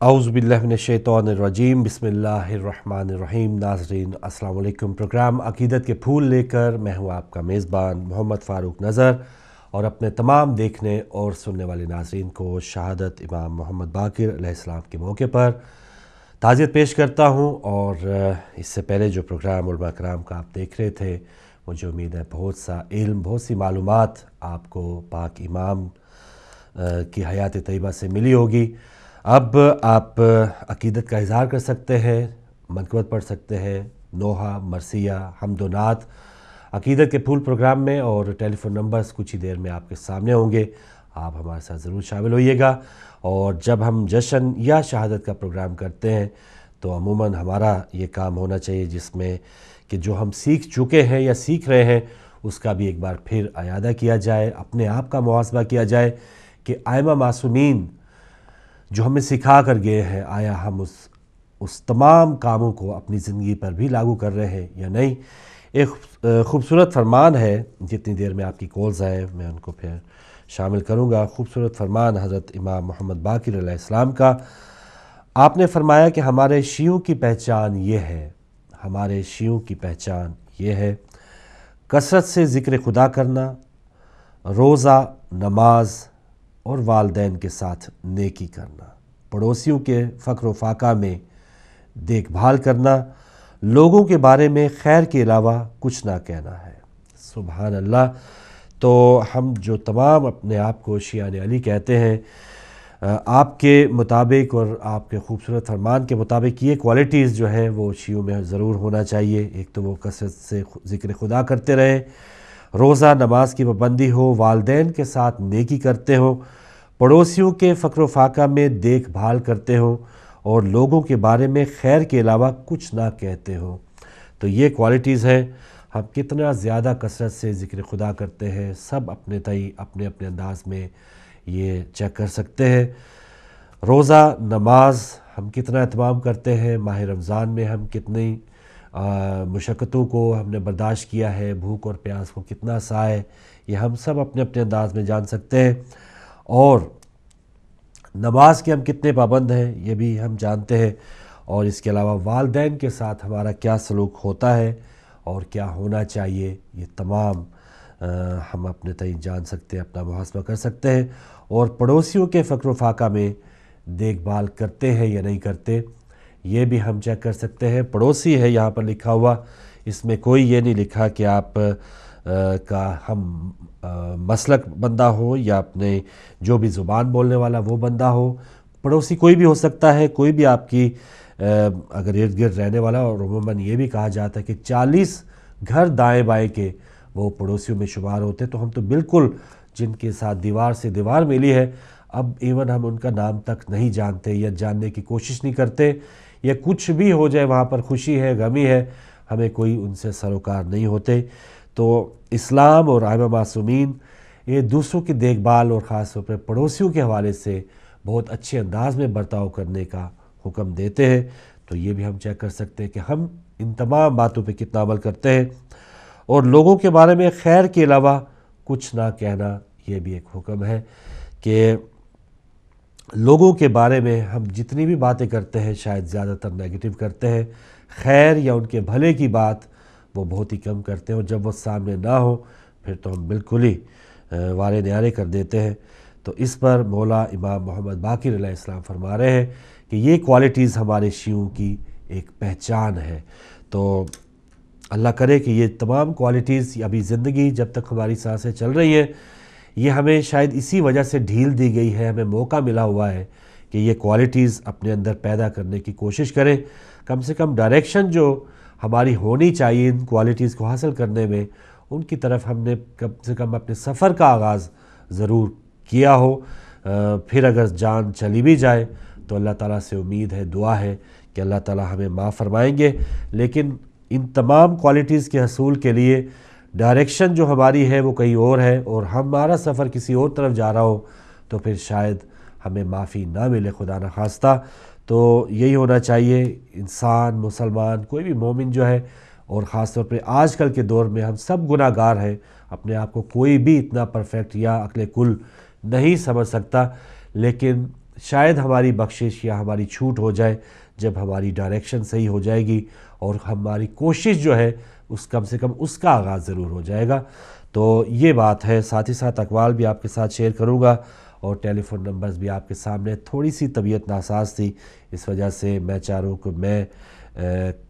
اعوذ باللہ من الشیطان الرجیم، بسم اللہ الرحمن الرحیم، ناظرین، السلام علیکم۔ پروگرام عقیدت کے پھول لے کر میں ہوں آپ کا میزبان محمد فاروق نظر اور اپنے تمام دیکھنے اور سننے والے ناظرین کو شہادت امام محمد باقر علیہ السلام کے موقع پر تعزیت پیش کرتا ہوں۔ اور اس سے پہلے جو پروگرام علماء کرام کا آپ دیکھ رہے تھے، مجھے امید ہے بہت سا علم، بہت سی معلومات آپ کو پاک امام کی حیات طیبہ سے ملی ہوگی۔ اب آپ عقیدت کا اظہار کر سکتے ہیں منقبت پڑھ سکتے ہیں، نوحہ، مرثیہ، حمد و نعت، عقیدت کے پھول پروگرام میں اور ٹیلی فون نمبرز کچھ ہی دیر میں آپ کے سامنے ہوں گے۔ آپ ہمارے ساتھ ضرور شامل ہوئیے گا۔ اور جب ہم جشن یا شہادت کا پروگرام کرتے ہیں تو عموماً ہمارا یہ کام ہونا چاہیے جس میں کہ جو ہم سیکھ چکے ہیں یا سیکھ رہے ہیں، اس کا بھی ایک بار پھر ایادہ کیا جائے، اپنے آپ کا محاسبہ کیا جائے کہ آئمہ معصومین جو ہمیں سکھا کر گئے ہیں، آیا ہم اس اس تمام کاموں کو اپنی زندگی پر بھی لاگو کر رہے ہیں یا نہیں؟ ایک خوبصورت فرمان ہے، جتنی دیر میں آپ کی کالز آئے، میں ان کو پھر شامل کروں گا۔ خوبصورت فرمان حضرت امام محمد باقر علیہ السلام کا۔ آپ نے فرمایا کہ ہمارے شیعوں کی پہچان یہ ہے، ہمارے شیعوں کی پہچان یہ ہے، کثرت سے ذکر خدا کرنا، روزہ، نماز اور والدین کے ساتھ نیکی کرنا، پڑوسیوں کے فقر و فاقہ میں دیکھ بھال کرنا، لوگوں کے بارے میں خیر کے علاوہ کچھ نہ کہنا ہے۔ سبحان اللہ، تو ہم جو تمام اپنے آپ کو شیان علی کہتے ہیں، آپ کے مطابق اور آپ کے خوبصورت فرمان کے مطابق یہ کوالٹیز جو ہیں وہ شیعوں میں ضرور ہونا چاہیے۔ ایک تو وہ کثرت سے ذکر خدا کرتے رہیں روزہ نماز کی پابندی ہو، والدین کے ساتھ نیکی کرتے ہوں پڑوسیوں کے فقر و فاقہ میں دیکھ بھال کرتے ہوں اور لوگوں کے بارے میں خیر کے علاوہ کچھ نہ کہتے ہوں تو یہ کوالٹیز ہیں۔ ہم کتنا زیادہ کثرت سے ذکر خدا کرتے ہیں، سب اپنے تئی اپنے اپنے انداز میں یہ چیک کر سکتے ہیں۔ روزہ، نماز ہم کتنا اہتمام کرتے ہیں، ماہ رمضان میں ہم کتنی مشقتوں کو ہم نے برداشت کیا ہے، بھوک اور پیاس کو کتنا سا ہے یہ ہم سب اپنے اپنے انداز میں جان سکتے ہیں۔ اور نماز کے ہم کتنے پابند ہیں، یہ بھی ہم جانتے ہیں۔ اور اس کے علاوہ والدین کے ساتھ ہمارا کیا سلوک ہوتا ہے اور کیا ہونا چاہیے، یہ تمام ہم اپنے تئیں جان سکتے ہیں، اپنا محاسبہ کر سکتے ہیں۔ اور پڑوسیوں کے فقر و فاقہ میں دیکھ بھال کرتے ہیں یا نہیں کرتے، یہ بھی ہم چیک کر سکتے ہیں۔ پڑوسی ہے یہاں پر لکھا ہوا، اس میں کوئی یہ نہیں لکھا کہ آپ کا ہم مسلک بندہ ہو یا اپنے جو بھی زبان بولنے والا وہ بندہ ہو، پڑوسی کوئی بھی ہو سکتا ہے، کوئی بھی آپ کی اگر ارد گرد رہنے والا اور عموماً یہ بھی کہا جاتا ہے کہ چالیس گھر دائیں بائیں کے وہ پڑوسیوں میں شمار ہوتے تو ہم تو بالکل جن کے ساتھ دیوار سے دیوار ملی ہے، اب ایون ہم ان کا نام تک نہیں جانتے یا جاننے کی کوشش نہیں کرتے یا کچھ بھی ہو جائے، وہاں پر خوشی ہے، غمی ہے، ہمیں کوئی ان سے سروکار نہیں ہوتے۔ تو اسلام اور آئمہ معصومین، یہ دوسروں کی دیکھ بھال اور خاص طور پر پڑوسیوں کے حوالے سے بہت اچھے انداز میں برتاؤ کرنے کا حکم دیتے ہیں۔ تو یہ بھی ہم چیک کر سکتے ہیں کہ ہم ان تمام باتوں پہ کتنا عمل کرتے ہیں۔ اور لوگوں کے بارے میں خیر کے علاوہ کچھ نہ کہنا یہ بھی ایک حکم ہے کہ لوگوں کے بارے میں ہم جتنی بھی باتیں کرتے ہیں، شاید زیادہ تر نیگیٹو کرتے ہیں۔ خیر یا ان کے بھلے کی بات وہ بہت ہی کم کرتے ہیں اور جب وہ سامنے نہ ہو، پھر تو ہم بالکل ہی وارے نیارے کر دیتے ہیں۔ تو اس پر مولا امام محمد باقر علیہ السلام فرما رہے ہیں کہ یہ کوالٹیز ہمارے شیعوں کی ایک پہچان ہے۔ تو اللہ کرے کہ یہ تمام کوالٹیز ابھی زندگی جب تک ہماری سانسیں چل رہی ہیں، یہ ہمیں شاید اسی وجہ سے ڈھیل دی گئی ہے، ہمیں موقع ملا ہوا ہے کہ یہ کوالٹیز اپنے اندر پیدا کرنے کی کوشش کریں۔ کم سے کم ڈائریکشن جو ہماری ہونی چاہیے ان کوالٹیز کو حاصل کرنے میں۔ ان کی طرف ہم نے کم سے کم اپنے سفر کا آغاز ضرور کیا ہو۔ پھر اگر جان چلی بھی جائے تو اللہ تعالیٰ سے امید ہے، دعا ہے کہ اللہ تعالیٰ ہمیں معاف فرمائیں گے۔ لیکن ان تمام کوالٹیز کے حصول کے لیے ڈائریکشن جو ہماری ہے وہ کہیں اور ہے اور ہمارا سفر کسی اور طرف جا رہا ہو تو پھر شاید ہمیں معافی نہ ملے، خدا نخواستہ۔ تو یہی ہونا چاہیے، انسان، مسلمان، کوئی بھی مومن جو ہے، اور خاص طور پہ آج کل کے دور میں ہم سب گناہ گار ہیں، اپنے آپ کو کوئی بھی اتنا پرفیکٹ یا عقل کل نہیں سمجھ سکتا، لیکن شاید ہماری بخشش یا ہماری چھوٹ ہو جائے جب ہماری ڈائریکشن صحیح ہو جائے گی، اور ہماری کوشش جو ہے، اس کم سے کم اس کا آغاز ضرور ہو جائے گا۔ تو یہ بات ہے، ساتھ ہی ساتھ اقوال بھی آپ کے ساتھ شیئر کروں گا۔ اور ٹیلی فون نمبرز بھی آپ کے سامنے تھوڑی سی طبیعت ناساز تھی، اس وجہ سے میں چاہ رہا ہوں کہ میں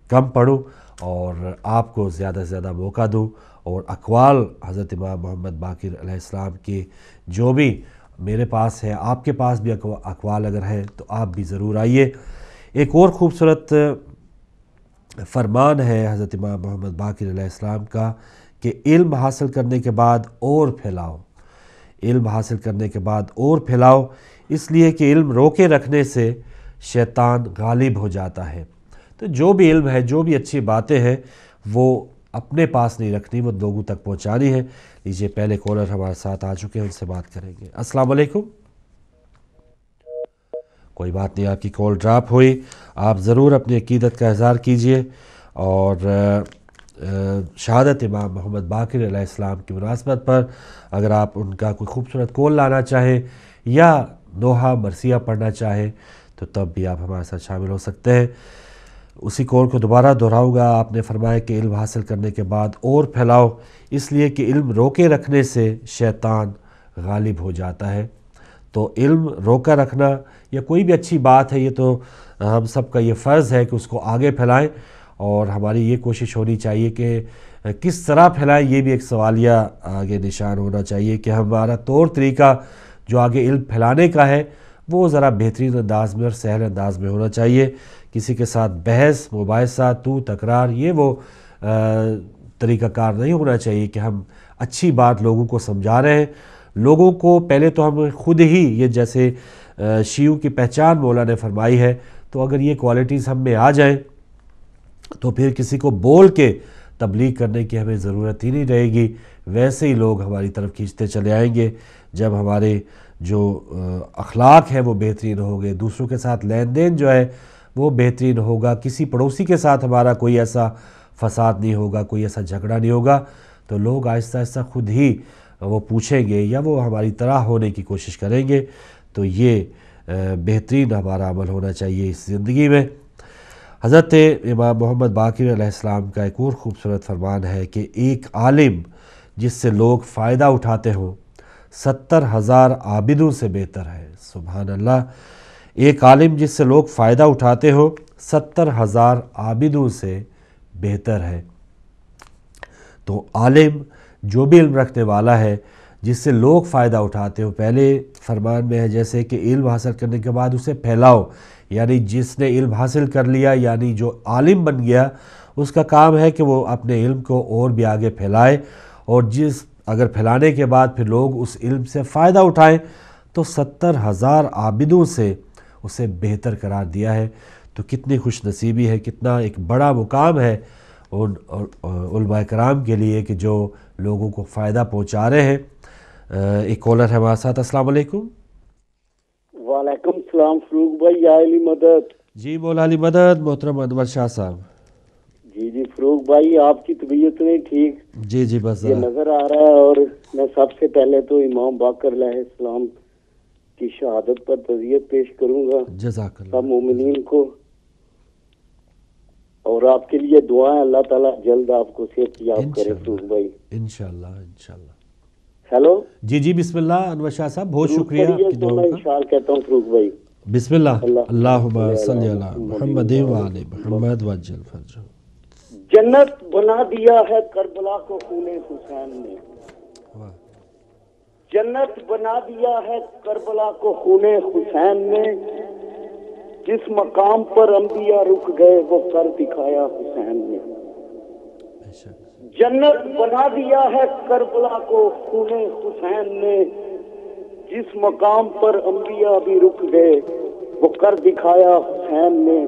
کم پڑھوں اور آپ کو زیادہ سے زیادہ موقع دوں۔ اور اقوال حضرت امام محمد باقر علیہ السلام کے جو بھی میرے پاس ہے آپ کے پاس بھی اقوال اگر ہے تو آپ بھی ضرور آئیے۔ ایک اور خوبصورت فرمان ہے حضرت امام محمد باقر علیہ السلام کا کہ علم حاصل کرنے کے بعد اور پھیلاؤ۔ علم حاصل کرنے کے بعد اور پھیلاؤ۔ اس لیے کہ علم روکے رکھنے سے شیطان غالب ہو جاتا ہے۔ تو جو بھی علم ہے، جو بھی اچھی باتیں ہیں، وہ اپنے پاس نہیں رکھنی، وہ لوگوں تک پہنچانی ہے۔ لیجیے پہلے کالر ہمارے ساتھ آ چکے ہیں، ان سے بات کریں گے۔ السلام علیکم۔ کوئی بات نہیں، آپ کی کال ڈراپ ہوئی۔ آپ ضرور اپنی عقیدت کا اظہار کیجیے اور شہادت امام محمد باقر علیہ السلام کی مناسبت پر اگر آپ ان کا کوئی خوبصورت کول لانا چاہیں یا نوحہ مرثیہ پڑھنا چاہیں تو تب بھی آپ ہمارے ساتھ شامل ہو سکتے ہیں۔ اسی کول کو دوبارہ دہراؤں گا۔ آپ نے فرمایا کہ علم حاصل کرنے کے بعد اور پھیلاؤ، اس لیے کہ علم روکے رکھنے سے شیطان غالب ہو جاتا ہے۔ تو علم روکا رکھنا یا کوئی بھی اچھی بات ہے، یہ تو ہم سب کا یہ فرض ہے کہ اس کو آگے پھیلائیں۔ اور ہماری یہ کوشش ہونی چاہیے کہ کس طرح پھیلائیں، یہ بھی ایک سوالیہ آگے نشان ہونا چاہیے کہ ہمارا طور طریقہ جو آگے علم پھیلانے کا ہے، وہ ذرا بہترین انداز میں اور سہل انداز میں ہونا چاہیے۔ کسی کے ساتھ بحث، مباحثہ، تو، تکرار، یہ وہ طریقہ کار نہیں ہونا چاہیے کہ ہم اچھی بات لوگوں کو سمجھا رہے ہیں۔ لوگوں کو پہلے تو ہم خود ہی یہ جیسے شیو کی پہچان مولا نے فرمائی ہے، تو اگر یہ کوالٹیز ہم میں آ جائیں تو پھر کسی کو بول کے تبلیغ کرنے کی ہمیں ضرورت ہی نہیں رہے گی۔ ویسے ہی لوگ ہماری طرف کھینچتے چلے آئیں گے۔ جب ہمارے جو اخلاق ہے وہ بہترین ہو گئے دوسروں کے ساتھ لین دین جو ہے وہ بہترین ہوگا۔ کسی پڑوسی کے ساتھ ہمارا کوئی ایسا فساد نہیں ہوگا، کوئی ایسا جھگڑا نہیں ہوگا۔ تو لوگ آہستہ آہستہ خود ہی وہ پوچھیں گے یا وہ ہماری طرح ہونے کی کوشش کریں گے۔ تو یہ بہترین ہمارا عمل ہونا چاہیے اس زندگی میں۔ حضرت امام محمد باقر علیہ السلام کا ایک اور خوبصورت فرمان ہے کہ ایک عالم جس سے لوگ فائدہ اٹھاتے ہوں، ستر ہزار عابدوں سے بہتر ہے۔ سبحان اللہ۔ ایک عالم جس سے لوگ فائدہ اٹھاتے ہو ستر ہزار عابدوں سے بہتر ہے۔ تو عالم جو بھی علم رکھنے والا ہے جس سے لوگ فائدہ اٹھاتے ہو۔ پہلے فرمان میں ہے، جیسے کہ علم حاصل کرنے کے بعد اسے پھیلاؤ۔ یعنی جس نے علم حاصل کر لیا یعنی جو عالم بن گیا، اس کا کام ہے کہ وہ اپنے علم کو اور بھی آگے پھیلائے۔ اور جس اگر پھیلانے کے بعد پھر لوگ اس علم سے فائدہ اٹھائیں، تو ستر ہزار عابدوں سے اسے بہتر قرار دیا ہے۔ تو کتنی خوش نصیبی ہے، کتنا ایک بڑا مقام ہے ان علماء کرام کے لیے کہ جو لوگوں کو فائدہ پہنچا رہے ہیں۔ ایک کالر ہے ہمارے ساتھ السلام علیکم۔ وعلیکم السلام فروغ بھائی علی مدد۔ جی مولا علی مدد محترم انور شاہ صاحب۔ جی جی فروغ بھائی آپ کی طبیعت نہیں ٹھیک؟ جی جی بس۔ یہ نظر آ رہا ہے اور میں سب سے پہلے تو امام باقر علیہ السلام کی شہادت پر تذیت پیش کروں گا۔ جزاک اللہ۔ سب مومنین کو۔ اور آپ کے لیے دعائیں اللہ تعالیٰ جلد آپ کو صحت یاب کرے فروغ بھائی۔ انشاءاللہ انشاءاللہ۔ ہیلو جی جی بسم اللہ انور شاہ صاحب بہت شکریہ آپ کی دعاؤں کا اشار کہتا ہوں فروغ بھائی۔ بسم اللہ اللہ- صلی اللہ محمد و آل محمد وجل فرجہ جنت بنا دیا ہے کربلا کو خون حسین نے۔ جنت بنا دیا ہے کربلا کو خون حسین نے۔ جس مقام پر انبیاء رک گئے وہ کر دکھایا حسین نے۔ جنت بنا دیا ہے کربلا کو خون حسین نے۔ جس مقام پر انبیاء بھی رک گئے، وہ کر دکھایا حسین نے۔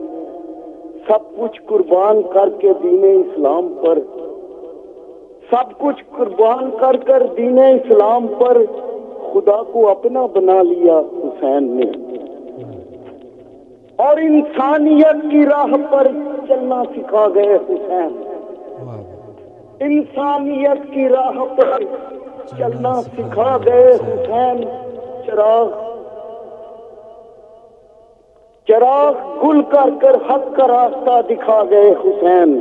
سب کچھ قربان کر کے دین اسلام پر۔ سب کچھ قربان کر کر دین اسلام پر خدا کو اپنا بنا لیا حسین نے۔ اور انسانیت کی راہ پر چلنا سکھا گئے حسین۔ واہ۔ انسانیت کی راہ پر چلنا سکھا گئے حسین چراغ۔ چراغ گل کر کر حق کا راستہ دکھا گئے حسین۔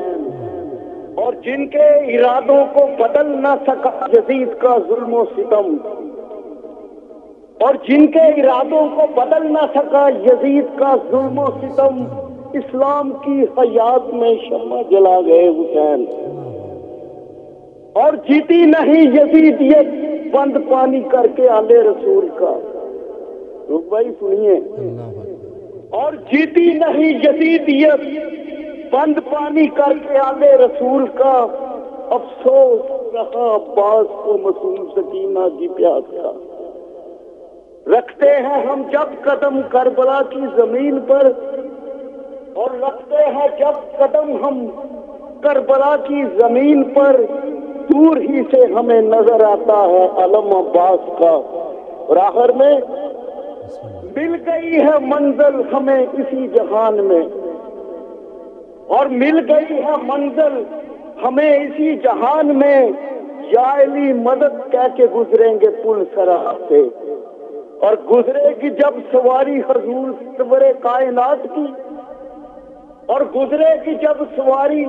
اور جن کے ارادوں کو بدل نہ سکا یزید کا ظلم و ستم۔ اور جن کے ارادوں کو بدل نہ سکا یزید کا ظلم و ستم۔ اسلام کی حیات میں شمع جلا گئے حسین۔ اور جیتی نہیں یزید یہ بند پانی کر کے آلے رسول کا۔ رک بھائی سنیے۔ اور جیتی نہیں یزید یہ بند پانی کر کے آلے رسول کا۔ افسوس رہا عباس کو مسوم سکینہ کی پیاس کا۔ رکھتے ہیں ہم جب قدم کربلا کی زمین پر۔ اور رکھتے ہیں جب قدم ہم کربلا کی زمین پر۔ دور ہی سے ہمیں نظر آتا ہے علم عباس کا۔ اور آخر میں مل گئی ہے منزل ہمیں اسی جہان میں۔ اور مل گئی ہے منزل ہمیں اسی جہان میں۔ یا علی مدد کہہ کے گزریں گے پل سرا سے اور گزرے گی جب سواری حضور سور کائنات کی۔ اور گزرے گی جب سواری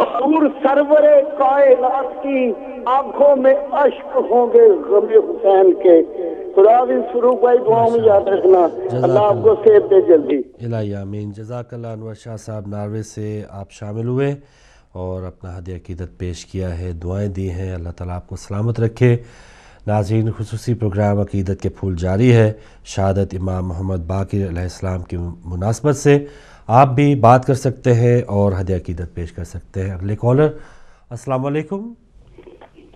حضور سرور کائنات کی آنکھوں میں اشک ہوں گے غم حسین کے۔ خدا بھی شروع بھائی دعاؤں میں یاد رکھنا۔ اللہ آپ کو سیب دے جلدی۔ الہی آمین۔ جزاک اللہ انور شاہ صاحب ناروے سے آپ شامل ہوئے اور اپنا ہدیہ عقیدت پیش کیا ہے دعائیں دی ہیں۔ اللہ تعالیٰ آپ کو سلامت رکھے۔ ناظرین خصوصی پروگرام عقیدت کے پھول جاری ہے۔ شہادت امام محمد باقر علیہ السلام کی مناسبت سے آپ بھی بات کر سکتے ہیں اور ہدیہ عقیدت پیش کر سکتے ہیں۔ اگلے کالر السلام علیکم۔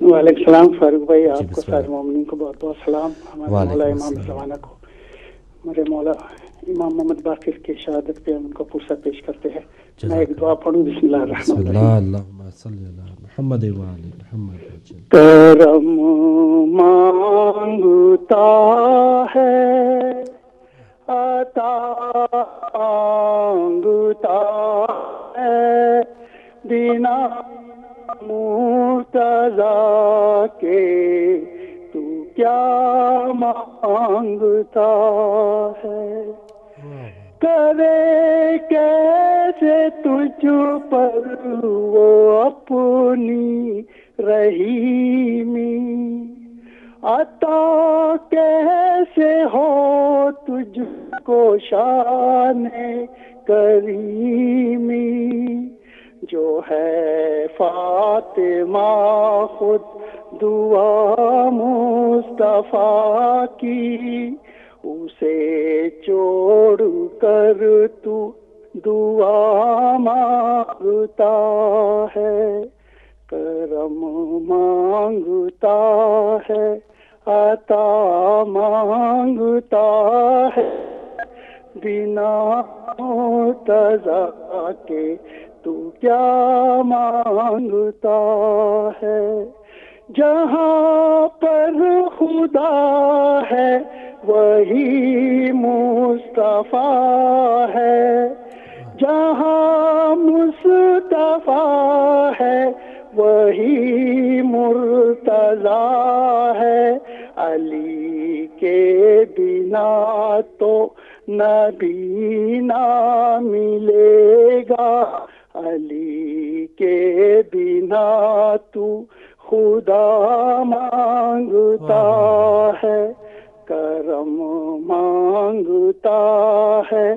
وعلیکم السلام فاروق بھائی آپ کو۔ سارے مومنین کو بہت بہت سلام۔ ہمارے مولا امام۔ زمانہ کو ہمارے مولا امام محمد باقر کی شہادت پہ ہم ان کو پرسہ پیش کرتے ہیں۔ میں ایک دعا پڑھوں بسم اللہ بسم الرحمن اللہ الرحیم۔ اللہم صلی اللہ محمد وآل محمد وجل کرم مانگتا ہے عطا مانگتا ہے۔ بنا مرتضی کے تو کیا مانگتا ہے؟ کرے کیسے تجھ پر وہ اپنی رحیمی۔ عطا کیسے ہو تجھ کو شان کریمی؟ جو ہے فاطمہ خود دعا مصطفیٰ کی، اسے چھوڑ کر تو دعا مانگتا ہے، کرم مانگتا ہے، عطا مانگتا ہے۔ بنا تزا کے تو کیا مانگتا ہے؟ جہاں پر خدا ہے، وہی مصطفیٰ ہے۔ جہاں مصطفیٰ ہے وہی مرتضی ہے۔ علی کے بنا تو نبی نہ ملے گا۔ علی کے بنا تو خدا مانگتا ہے کرم مانگتا ہے۔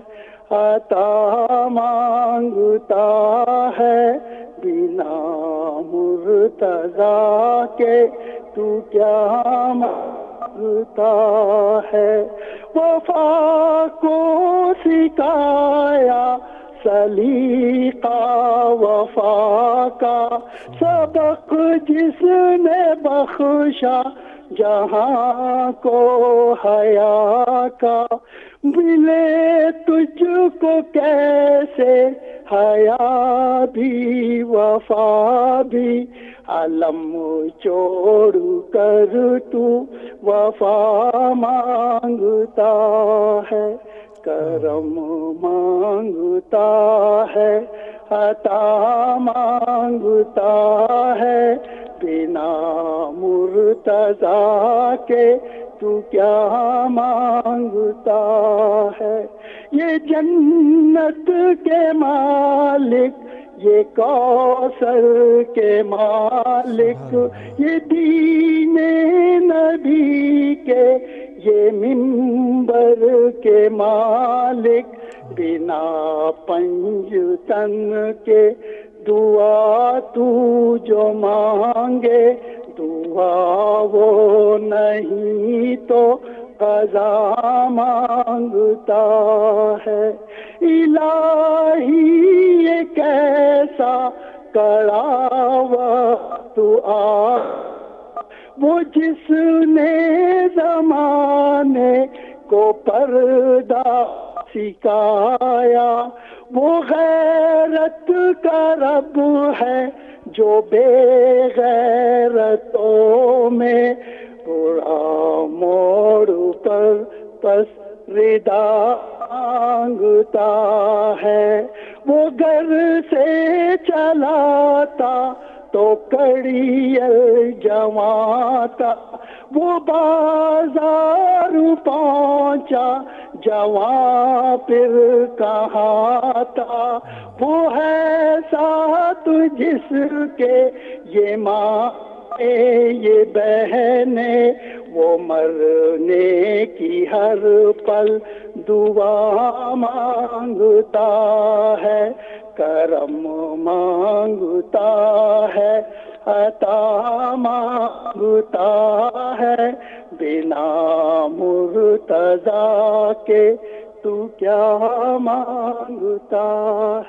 عطا مانگتا ہے، بنا مرتضی کے تو کیا مانگتا ہے؟ وفا کو سکھایا سلیقہ، وفا کا سبق جس نے بخشا جہاں کو حیا کا ملے تجھ کو کیسے؟ حیا بھی، وفا بھی، علم چھوڑ کر تو وفا مانگتا ہے، کرم مانگتا ہے، عطا مانگتا ہے بنا مرتضی کے تو کیا مانگتا ہے؟ یہ جنت کے مالک یہ کوثر کے مالک یہ دین نبی کے یہ ممبر کے مالک۔ بنا پنج تن کے دعا تو جو مانگے، دعا وہ نہیں تو قضا مانگتا ہے۔ الہی یہ کیسا کڑا وقت آ، وہ جس نے زمانے کو پردہ سکھایا وہ غیرت کا رب ہے جو بے غیرتوں میں پورا موڑ پر پس ردا مانگتا ہے۔ وہ گھر سے چلاتا تو کڑی جماتا وہ بازار پہنچا جوان پھر کہاں تھا وہ ہے ساتھ جس کے یہ ماں یہ بہنیں، وہ مرنے کی ہر پل دعا مانگتا ہے۔ کرم مانگتا ہے عطا مانگتا ہے۔ بنا مرتضا کے تو کیا مانگتا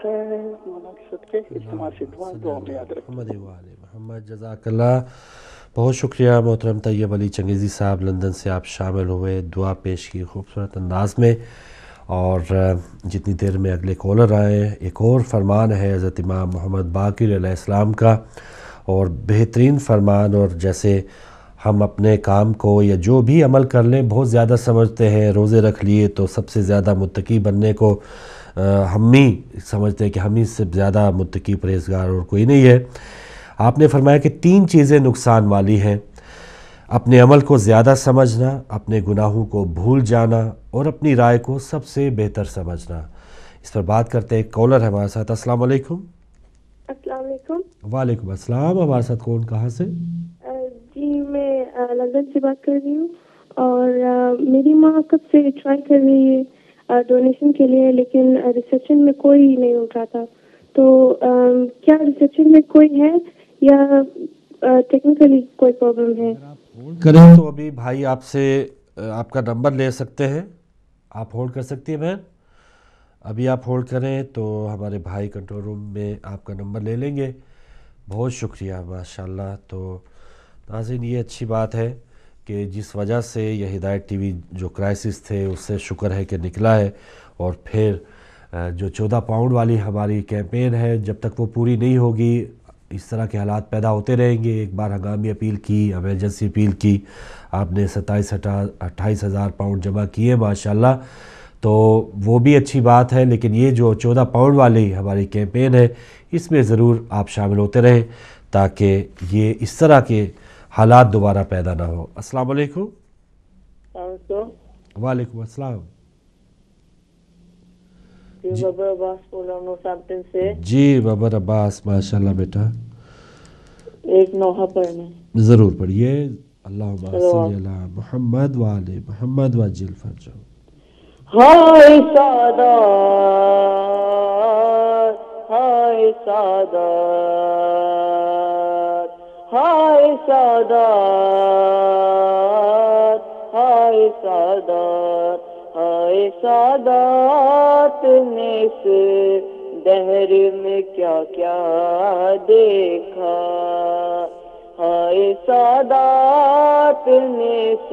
ہے؟ محمد محمد جزاک اللہ۔ بہت شکریہ محترم طیب علی چنگیزی صاحب لندن سے آپ شامل ہوئے دعا پیش کی خوبصورت انداز میں۔ اور جتنی دیر میں اگلے کالر آئے، ایک اور فرمان ہے حضرت امام محمد باقر علیہ السلام کا، اور بہترین فرمان، اور جیسے ہم اپنے کام کو یا جو بھی عمل کر لیں، بہت زیادہ سمجھتے ہیں، روزے رکھ لیے تو سب سے زیادہ متقی بننے کو ہم ہی سمجھتے ہیں کہ ہم ہی سے زیادہ متقی پرہیزگار اور کوئی نہیں ہے۔ آپ نے فرمایا کہ تین چیزیں نقصان والی ہیں۔ اپنے عمل کو زیادہ سمجھنا اپنے گناہوں کو بھول جانا اور اپنی رائے کو سب سے بہتر سمجھنا۔ اس پر بات کرتے ایک کالر ہمارے ساتھ۔ السلام علیکم۔ السلام علیکم۔ وعلیکم السلام۔ ہمارے ساتھ کون کہاں سے؟ جی میں لندن سے بات کر رہی ہوں۔ اور میری ماں کب سے ٹرائی کر رہی ہے ڈونیشن کے لیے لیکن ریسیپشن میں کوئی نہیں اٹھا تھا تو کیا ریسیپشن میں کوئی ہے یا ٹیکنیکلی کوئی پرابلم ہے۔ کریں تو ابھی بھائی آپ سے آپ کا نمبر لے سکتے ہیں۔ آپ ہولڈ کر سکتی ہیں بہن۔ ابھی آپ ہولڈ کریں تو ہمارے بھائی کنٹرول روم میں آپ کا نمبر لے لیں گے۔ بہت شکریہ ماشاءاللہ۔ تو ناظرین یہ اچھی بات ہے کہ جس وجہ سے یہ ہدایت ٹی وی جو کرائسس تھے اس سے شکر ہے کہ نکلا ہے۔ اور پھر جو چودہ پاؤنڈ والی ہماری کیمپین ہے جب تک وہ پوری نہیں ہوگی اس طرح کے حالات پیدا ہوتے رہیں گے۔ ایک بار ہنگامی اپیل کی ایمرجنسی اپیل کی آپ نے ستائیس اٹھائیس ہزار پاؤنڈ جمع کیے ماشاءاللہ۔ تو وہ بھی اچھی بات ہے لیکن یہ جو چودہ پاؤنڈ والی ہماری کیمپین ہے اس میں ضرور آپ شامل ہوتے رہیں تاکہ یہ اس طرح کے حالات دوبارہ پیدا نہ ہو السلام علیکم۔ وعلیکم السلام۔ جی۔ ببر عباس ماشاء اللہ بیٹا۔ ایک نوحہ پڑھنا ضرور پڑھیے۔ اللہ محمد والے محمد وجل فرجو ہائے سادہ۔ ہائے سادہ۔ ہائے سادہ۔ ہائے سادہ۔ سادات نے اس دہر میں کیا کیا دیکھا؟ ہائے سادات نے اس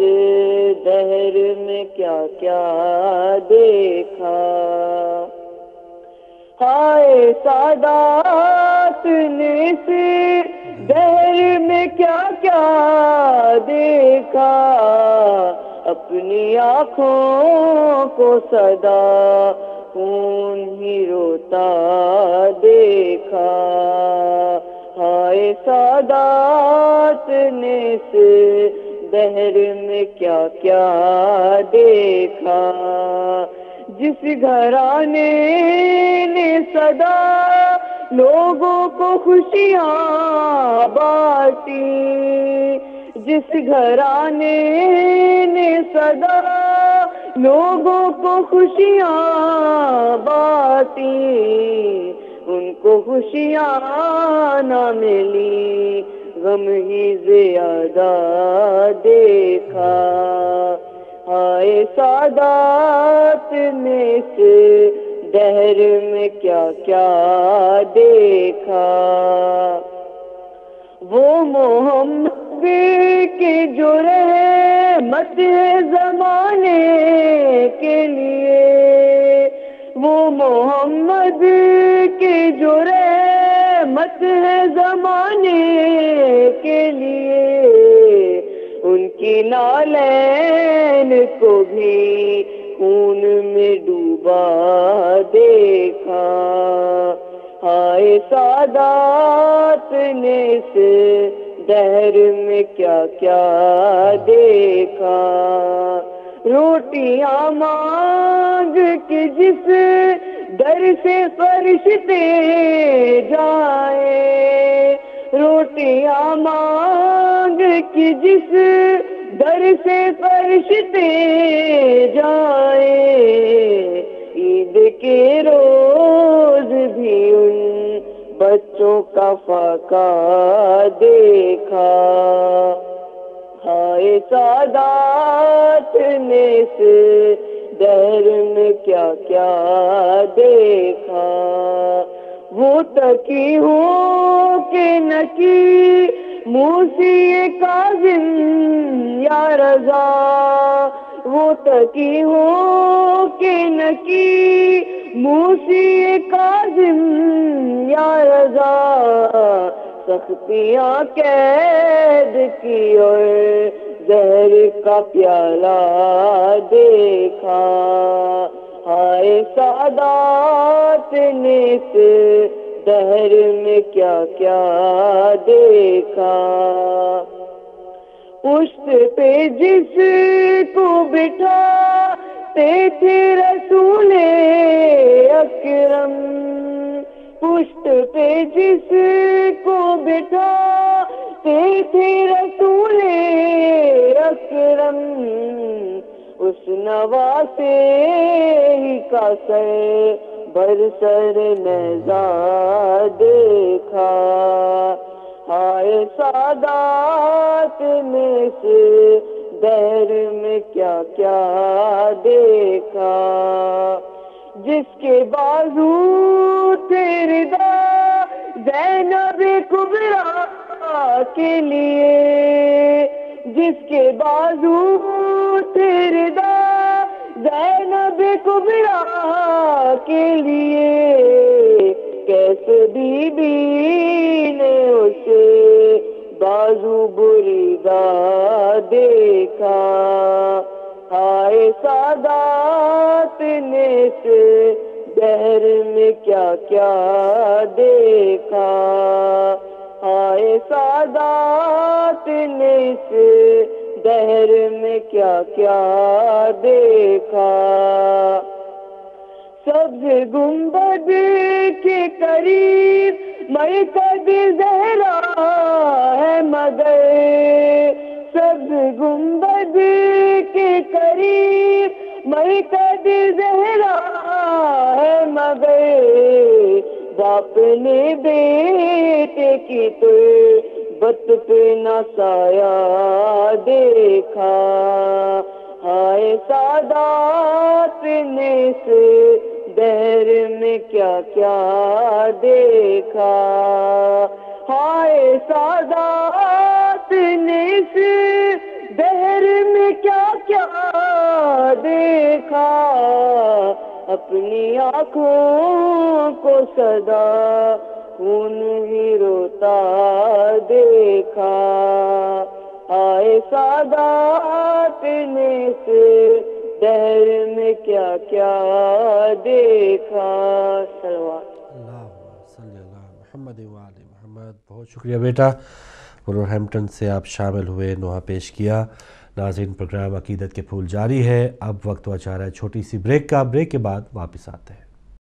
دہر میں کیا کیا دیکھا؟ ہائے سادات نے اس دہر میں کیا کیا دیکھا؟ اپنی آنکھوں کو صدا خون ہی روتا دیکھا۔ ہائے سادات نے اس دہر میں کیا کیا دیکھا۔ جس گھرانے نے صدا لوگوں کو خوشیاں بانٹی۔ جس گھرانے نے صدا لوگوں کو خوشیاں بانٹی ان کو خوشیاں نہ ملی، غم ہی زیادہ دیکھا۔ ہائے سادات نے اس دہر میں کیا کیا دیکھا۔ وہ محمد کے جو رحمت ہے زمانے کے لیے، وہ محمد کے جو رحمت ہے زمانے کے لیے، ان کی نالین کو بھی خون میں ڈوبا دیکھا۔ ہائے سادات نے اس دہر میں کیا کیا دیکھا؟ روٹیاں مانگ کے جس در سے فرشتے جائے۔ روٹیاں مانگ کے جس در سے فرشتے جائے۔ عید کے روز بھی ان بچوں کا فاقہ دیکھا۔ ہائے سادات نے اس دہر میں کیا کیا دیکھا۔ وہ تکی ہو کہ نکی موسی کاظم یا رضا۔ وہ تکی ہو کہ نکی موسی کاظم یا رضا، سختیاں قید کی اور زہر کا پیالہ دیکھا۔ ہائے سادات نے دہر میں کیا کیا دیکھا۔ پشت پہ جس کو بٹھا تھے رسول اکرم، پشت پہ جس کو بٹھا تھے رسول اکرم، اس نوا سے ہی کا سر برسر نیزا دیکھا۔ ہائے سادات نے اس دہر میں کیا کیا دیکھا؟ جس کے بازو تیرے دا زینب کبرا کے لیے، جس کے بازو تیرے دا زینب کبرا کے لیے۔ کیسے بی بی نے اسے بازو بریدا دیکھا۔ ہائے سادات نے اس دہر میں کیا کیا دیکھا۔ ہائے سادات نے اس دہر میں کیا کیا دیکھا۔ سبز گنبد کے قریب میں کبھی زہرا ہے، مگر سبز گنبد کے قریب میں کبھی زہرا ہے، مگر باپ نے بیٹے کی تو بت پہ نہ سایہ دیکھا۔ ہائے سادات نے اس دہر میں کیا کیا دیکھا؟ ہائے سادات نے اس دہر میں کیا کیا دیکھا؟ اپنی آنکھوں کو صدا خون ہی روتا دیکھا۔ آئے سادات نے اس دہر میں کیا کیا دیکھا؟ سلوات۔ اللہ صلی اللہ محمد وآل محمد۔ بہت شکریہ بیٹا۔ ورور ہیمپٹن سے آپ شامل ہوئے، نوحہ پیش کیا۔ ناظرین، پروگرام عقیدت کے پھول جاری ہے۔ اب وقت ہوا چاہ رہا ہے، چھوٹی سی بریک کا۔ بریک کے بعد واپس آتے ہیں۔